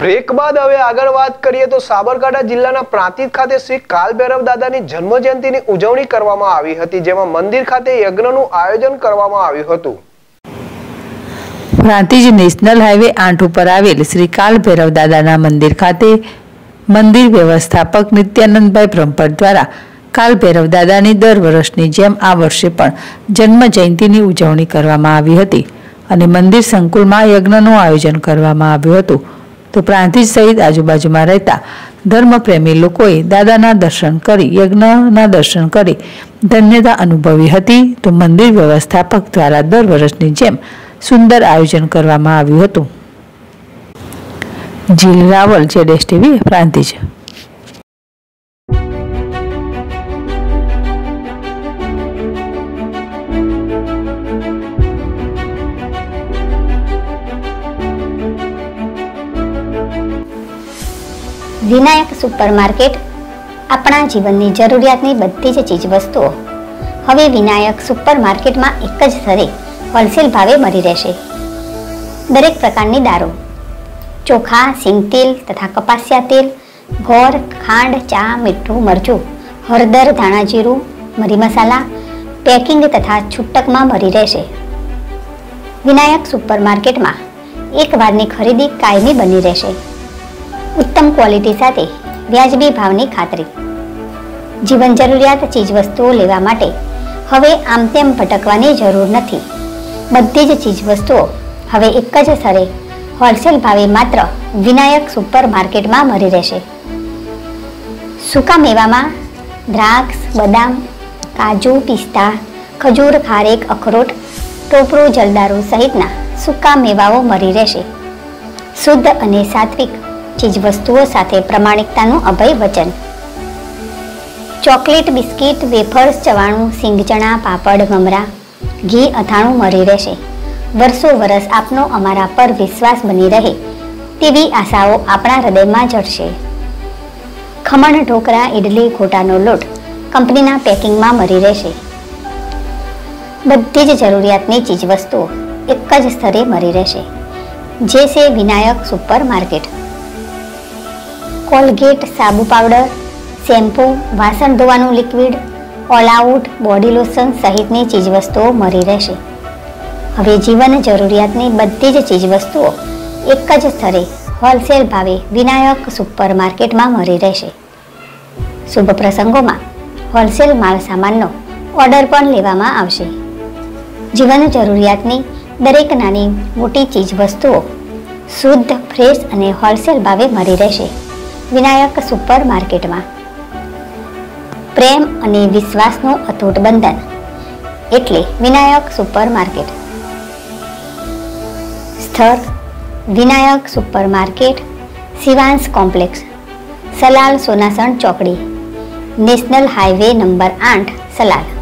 Break બાદ હવે આગળ વાત કરીએ તો સાબરકાંઠા જિલ્લાના પ્રાંતિજ ખાતે શ્રી કાલભૈરવ દાદાની જન્મજયંતિની ઉજવણી કરવામાં આવી હતી, જેમાં મંદિર ખાતે યજ્ઞનું આયોજન કરવામાં આવ્યું હતું. પ્રાંતિજ નેશનલ હાઈવે આઠ ઉપર આવેલ શ્રી કાલ ભૈરવ દાદાના મંદિર ખાતે મંદિર વ્યવસ્થાપક નિત્યાનંદભાઈ બ્રહ્મભટ્ટ દ્વારા કાલ ભૈરવ દાદાની દર વર્ષની જેમ આ વર્ષે પણ જન્મ જયંતિની ઉજવણી કરવામાં આવી હતી અને મંદિર સંકુલમાં યજ્ઞનું આયોજન કરવામાં આવ્યું હતું. તો પ્રાંતિજ સહિત આજુબાજુમાં રહેતા ધર્મપ્રેમી લોકોએ દાદાના દર્શન કરી, યજ્ઞના દર્શન કરી, ધન્યતા અનુભવી હતી. તો મંદિર વ્યવસ્થાપક દ્વારા દર વર્ષની જેમ સુંદર આયોજન કરવામાં આવ્યું હતું. જીલ રાવલ જેડેશ ટીવી, પ્રાંતિજ. વિનાયક સુપરમાર્કેટ આપણા જીવનની જરૂરિયાતની બધી જ ચીજવસ્તુઓ હવે વિનાયક સુપરમાર્કેટમાં એક જ સ્તરે હોલસેલ ભાવે મળી રહેશે. દરેક પ્રકારની દારૂ. ચોખા સિંગતેલ તથા કપાસિયા તેલ ઘોર ખાંડ, ચા, મીઠું, મરચું, હળદર, ધાણા જીરું, મરી મસાલા, પેકિંગ તથા છૂટકમાં મળી રહેશે. વિનાયક સુપરમાર્કેટમાં એક વારની ખરીદી કાયમી બની રહેશે. ઉત્તમ ક્વોલિટી સાથે વ્યાજબી ભાવની ખાતરી. જીવન જરૂરિયાત ચીજવસ્તુઓ લેવા માટે હવે આમ તેમ ભટકવાની જરૂર નથી. બધી જ ચીજવસ્તુઓ હવે એક જ સ્થળે હોલસેલ ભાવે માત્ર વિનાયક સુપર માર્કેટમાં મળી રહેશે. સૂકા મેવામાં દ્રાક્ષ, બદામ, કાજુ, પિસ્તા, ખજૂર, ખારેક, અખરોટ, ટોપરું, જલદારું સહિતના સૂકા મેવાઓ મળી રહેશે. શુદ્ધ અને સાત્વિક ચીજવસ્તુઓ સાથે પ્રમાણિકતાનું અભય વચન. ચોકલેટ બિસ્કિટ, વેફર્સ, ચવાણું સિંગચણા પાપડ, મમરા, ઘી, અથાણું મળી રહેશે. વર્ષો વર્ષ આપનો અમારા પર વિશ્વાસ બની રહે તેવી આશાઓ આપણા હૃદયમાં જડશે. ખમણ, ઢોકરા ઇડલી ખોટાનો લોટ કંપનીના પેકિંગમાં મળી રહેશે. બધી જ જરૂરિયાતની ચીજવસ્તુઓ એક જ સ્તરે મળી રહેશે. જે છે વિનાયક સુપર માર્કેટ કોલગેટ, સાબુ પાવડર, શેમ્પૂ, વાસણ ધોવાનું liquid, All Out, body lotion સહિતની ચીજવસ્તુઓ મળી રહેશે. હવે જીવન જરૂરિયાતની બધી જ ચીજવસ્તુઓ એક જ સ્તરે હોલસેલ ભાવે વિનાયક સુપર માર્કેટમાં મળી રહેશે. શુભ પ્રસંગોમાં હોલસેલ માલ સામાનનો ઓર્ડર પણ લેવામાં આવશે. જીવન જરૂરિયાતની દરેક નાની મોટી ચીજવસ્તુઓ શુદ્ધ, ફ્રેશ અને હોલસેલ ભાવે મળી રહેશે. વિનાયક સુપર માર્કેટમાં પ્રેમ અને વિશ્વાસનું અતૂટ બંધન એટલે વિનાયક સુપર માર્કેટ સ્થળ, Vinayak super market Shivansh complex, Salal Sonasan ચોકડી, નેશનલ હાઈવે નંબર આઠ, સલાલ.